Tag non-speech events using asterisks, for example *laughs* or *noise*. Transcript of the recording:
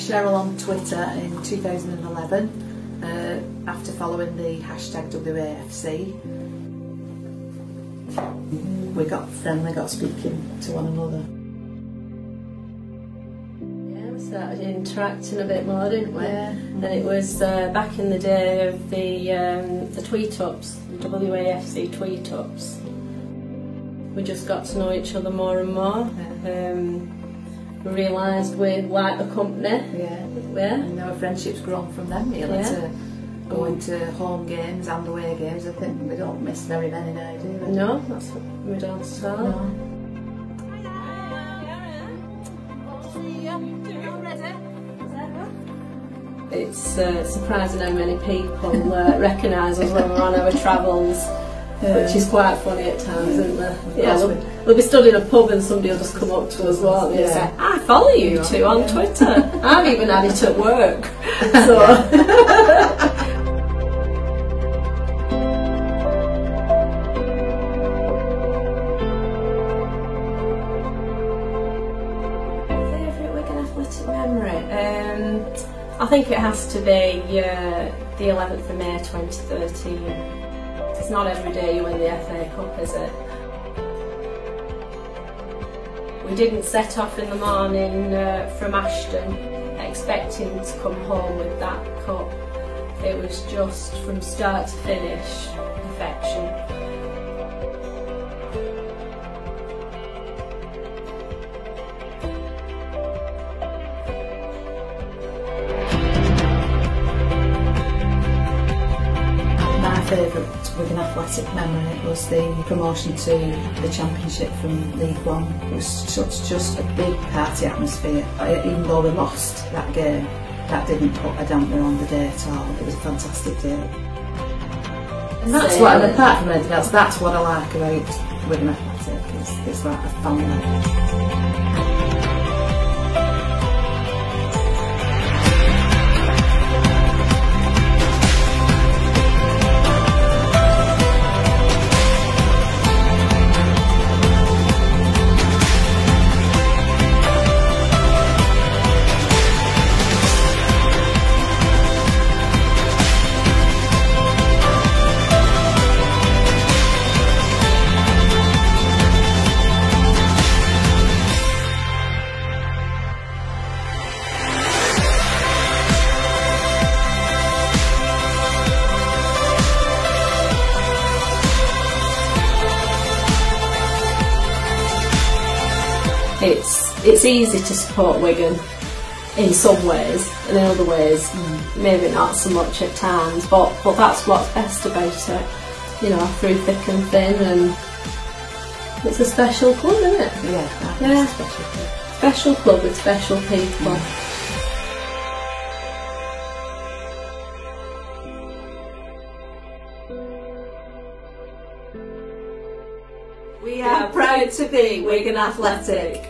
Cheryl on Twitter in 2011 uh, after following the hashtag WAFC. We got friendly, got speaking to one another. Yeah, we started interacting a bit more, didn't we? Yeah. And it was uh, back in the day of the um, the tweet ups, the WAFC tweet ups. We just got to know each other more and more. Um, we realised we're like the company. Yeah. Yeah. And our friendship's grown from them really Yeah. to going to home games and away games. I think we don't miss very many now, do we? No, that's what we don't start. No. It's uh, surprising how many people uh, recognise us when we're on our travels, which is quite funny at times, isn't there? Yeah, we'll, we'll be stood in a pub and somebody will just come up to us, won't they, and Yeah. say, I follow you two on Twitter. I've even had it at work. *laughs* So, Favourite Wigan Athletic memory? Um, I think it has to be uh, the 11th of May 2013. Not every day you win the FA Cup, is it? We didn't set off in the morning uh, from Ashton expecting to come home with that cup. It was just from start to finish perfection. favourite with an athletic memory was the promotion to the Championship from League One. It was just, just a big party atmosphere. Uh, even though we lost that game, that didn't put a damper on the day at all. It was a fantastic day. And that's what, and apart from anything else, that's what I like about Wigan Athletic. It's, it's like a family. It's it's easy to support Wigan in some ways, and in other ways, maybe not so much at times. But but that's what's best about it, you know, through thick and thin, and it's a special club, isn't it? Yeah, Yeah. a special day. Special club with special people. We are proud to be Wigan Athletic.